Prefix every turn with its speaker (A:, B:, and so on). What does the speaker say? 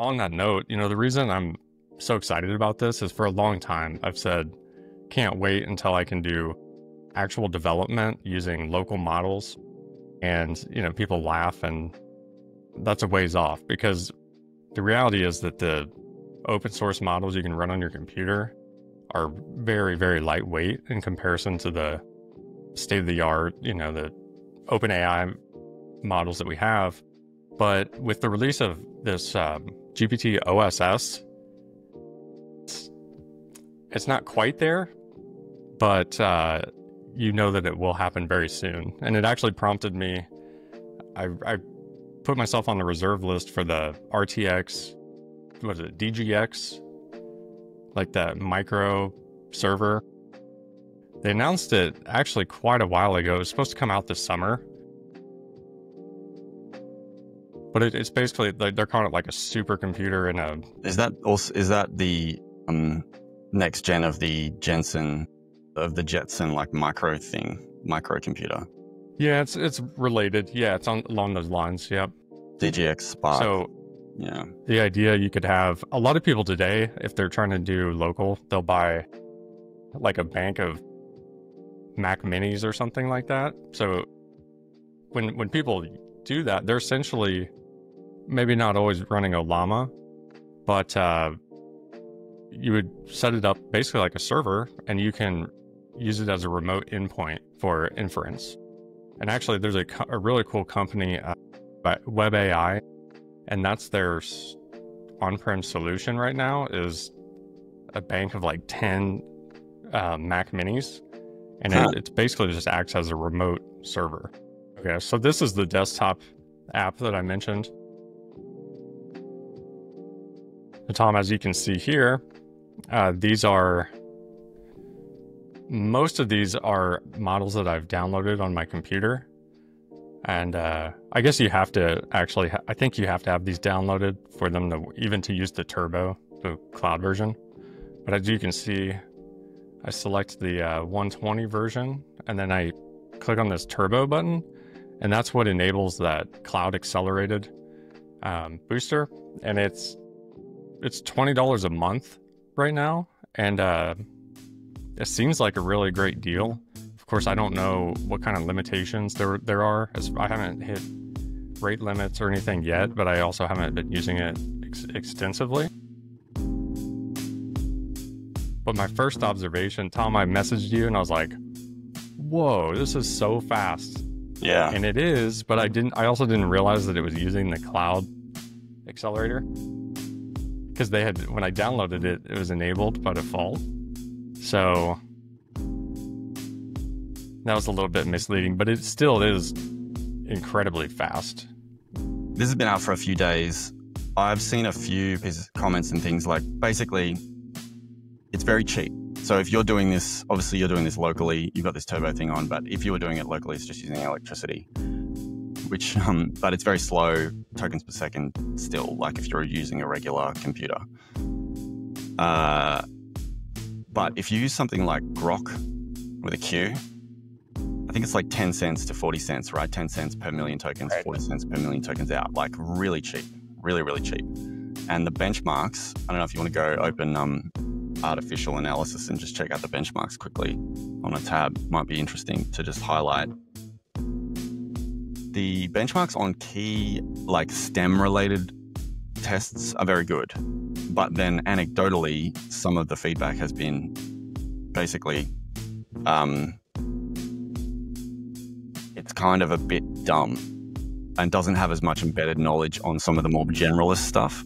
A: on that note, you know, the reason I'm so excited about this is for a long time I've said, can't wait until I can do actual development using local models. And, you know, people laugh and that's a ways off because the reality is that the open source models you can run on your computer are very, very lightweight in comparison to the state of the art, you know, the OpenAI models that we have. But with the release of this um, GPT OSS, it's, it's, not quite there, but uh, you know that it will happen very soon. And it actually prompted me. I, I put myself on the reserve list for the RTX, what is it, DGX, like that micro server. They announced it actually quite a while ago. It was supposed to come out this summer. But it, it's basically they're calling it like a supercomputer and a.
B: Is that also is that the um, next gen of the Jensen of the Jetson like micro thing, microcomputer?
A: Yeah, it's it's related. Yeah, it's on along those lines. Yep.
B: DGX Spark.
A: So yeah, the idea you could have a lot of people today, if they're trying to do local, they'll buy like a bank of Mac Minis or something like that. So when when people do that, they're essentially maybe not always running Ollama, but uh, you would set it up basically like a server, and you can use it as a remote endpoint for inference. And actually, there's a, a really cool company, uh, Web AI, and that's their on-prem solution right now. Is a bank of like ten uh, Mac Minis, and huh. it, it's basically just acts as a remote server. Okay, so this is the desktop app that I mentioned. Tom, as you can see here, uh, these are most of these are models that I've downloaded on my computer. And uh, I guess you have to actually, I think you have to have these downloaded for them to even to use the turbo, the cloud version. But as you can see, I select the uh, 120 version and then I click on this turbo button, and that's what enables that cloud accelerated um, booster. And it's it's twenty dollars a month right now, and uh, it seems like a really great deal. Of course, I don't know what kind of limitations there there are. As I haven't hit rate limits or anything yet, but I also haven't been using it ex- extensively. But my first observation, Tom, I messaged you and I was like, whoa, this is so fast.
B: Yeah.
A: And it is, but I didn't I also didn't realize that it was using the cloud accelerator. Because they had when I downloaded it, it was enabled by default. So that was a little bit misleading, but it still is incredibly fast.
B: This has been out for a few days. I've seen a few comments and things like basically it's very cheap. So if you're doing this, obviously you're doing this locally, you've got this turbo thing on, but if you were doing it locally, it's just using electricity, which, um, but it's very slow tokens per second still, like if you're using a regular computer. Uh, but if you use something like Groq with a Q, I think it's like 10 cents to 40 cents, right? 10 cents per million tokens, 40 cents per million tokens out. Like really cheap, really, really cheap. And the benchmarks, I don't know if you want to go open um, artificial analysis and just check out the benchmarks quickly on a tab. Might be interesting to just highlight. The benchmarks on key, like STEM related tests, are very good. But then anecdotally, some of the feedback has been basically um, it's kind of a bit dumb and doesn't have as much embedded knowledge on some of the more generalist stuff.